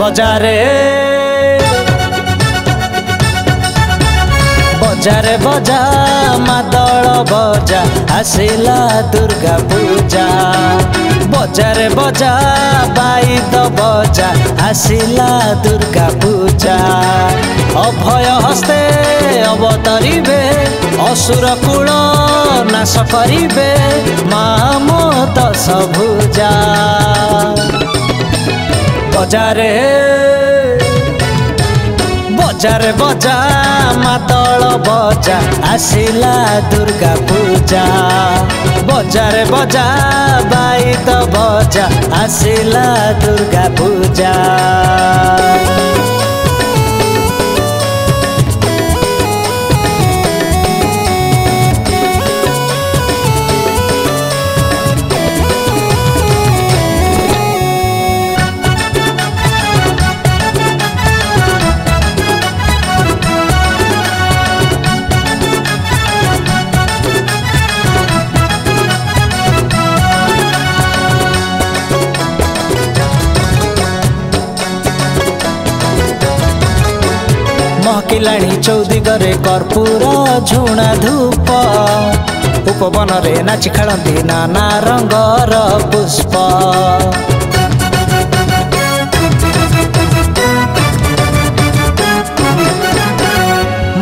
ବଜାରେ ବଜାରେ ବଜା ମାଦଳ ବଜା ଆସିଲା ଦୁର୍ଗା ପୂଜା ବଜାରେ ବଜା ବାଇଦ ବଜା ଆସିଲା ଦୁର୍ଗା ପୂଜା ଅଭୟ ହସ୍ତେ ଅବତରିବେ ଅସୁର କୂଳ ନାଶ କରିବେ ମା ମତ ସଭୁଜା बजारे बजा मातल बजा आसला पूजा बजार बजा बाई त बजा आसला दुर्गा पूजा महकला चौदिगरे कर्पुर झुणा धूप उपवन नाचि खेला नाना रङर पुष्प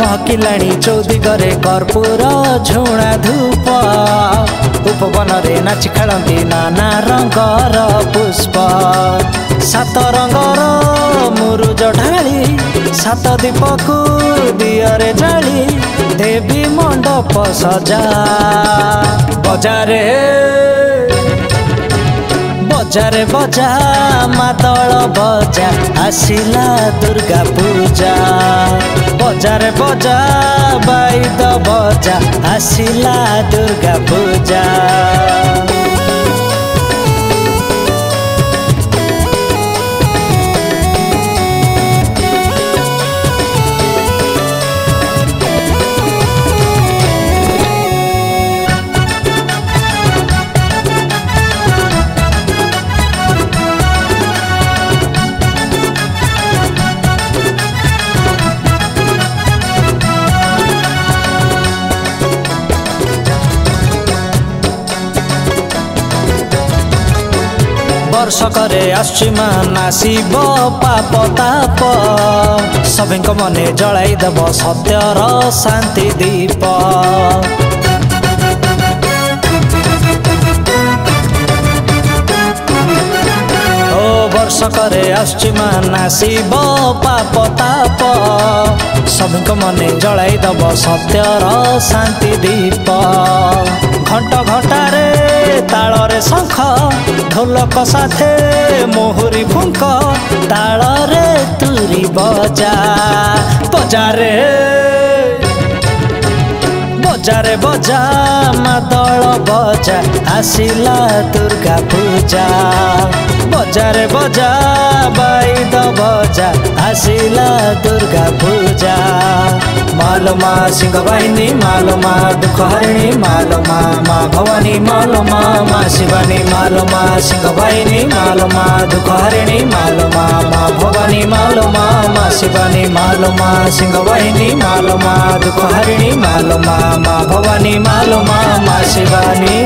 महकिला चौदिगरे कर्पुर झुणा धूप उपवन नाचि खेला नाना रङ्गर पुष्प ଦୀପକୁ ଦିଅରେ ଜାଳି ଦେବୀ ମଣ୍ଡପ ସଜା ବଜାରେ ବଜାରେ ବଜା ମାଦଳ ବଜା ଆସିଲା ଦୁର୍ଗା ପୂଜା ବଜାରେ ବଜା ବାଇଦ ବଜା ଆସିଲା ଦୁର୍ଗା ପୂଜା ବର୍ଷକରେ ଆସୁଛିମାନ ଆସିବ ପାପ ତାପ ସଭିଙ୍କ ମନେ ଜଳାଇ ଦେବ ସତ୍ୟର ଶାନ୍ତି ଦୀପ ବର୍ଷକରେ ଆସୁଛି ମା ନାସିବ ପାପ ତାପ ସଭିଙ୍କ ମନେ ଜଳାଇ ଦବ ସତ୍ୟର ଶାନ୍ତି ଦୀପ ଢୋଲକ ସାଥେ ମୋହରି ଫୁଙ୍କ ତାଳରେ ତୁରି ବଜା ବଜାରେ ବଜାରେ ବଜା ମା ଦଳ ବଜା ଆସିଲା ଦୁର୍ଗା ପୂଜା ବଜାରେ ବଜା ବାଇଦ ବଜା ଆସିଲା ଦୁର୍ଗା ପୂଜା मालमा सिंह बहिनी मालमा दुःखहरिणी मालमा मा भवानी मालमा मा शिवानी मालमा बहिनी मालमा दुःखहरिणी मालमा मा भवानी मालमा मा शिवानी मालमा बहिनी मालमा दुःखहरिणी मालमा मा भवानी मालमा मा शिवानी